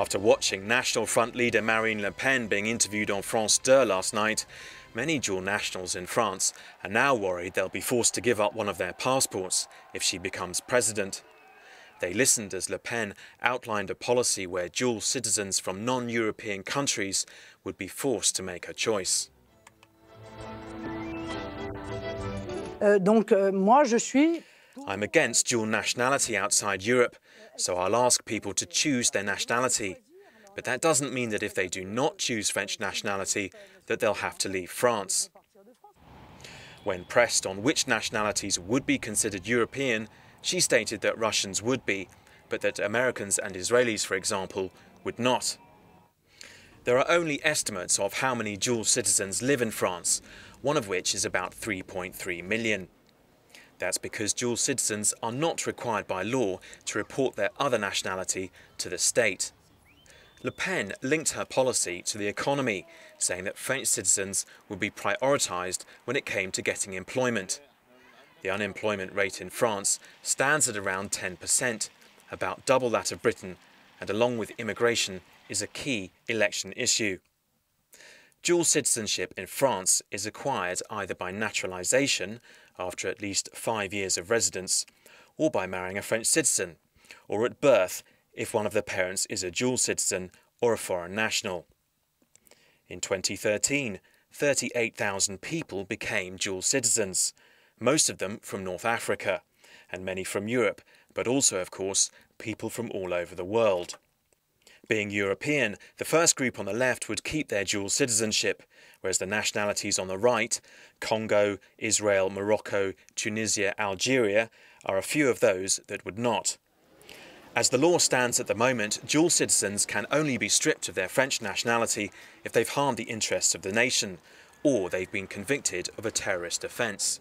After watching National Front leader Marine Le Pen being interviewed on France 2 last night, many dual nationals in France are now worried they'll be forced to give up one of their passports if she becomes president. They listened as Le Pen outlined a policy where dual citizens from non-European countries would be forced to make a choice. Euh, donc euh, moi je suis I'm against dual nationality outside Europe, so I'll ask people to choose their nationality. But that doesn't mean that if they do not choose French nationality, that they'll have to leave France. When pressed on which nationalities would be considered European, she stated that Russians would be, but that Americans and Israelis, for example, would not. There are only estimates of how many dual citizens live in France, one of which is about 3.3 million. That's because dual citizens are not required by law to report their other nationality to the state. Le Pen linked her policy to the economy, saying that French citizens would be prioritised when it came to getting employment. The unemployment rate in France stands at around 10%, about double that of Britain, and along with immigration is a key election issue. Dual citizenship in France is acquired either by naturalisation, after at least five years of residence, or by marrying a French citizen, or at birth if one of the parents is a dual citizen or a foreign national. In 2013, 38,000 people became dual citizens, most of them from North Africa, and many from Europe, but also, of course, people from all over the world. Being European, the first group on the left would keep their dual citizenship, whereas the nationalities on the right, Congo, Israel, Morocco, Tunisia, Algeria, are a few of those that would not. As the law stands at the moment, dual citizens can only be stripped of their French nationality if they've harmed the interests of the nation, or they've been convicted of a terrorist offence.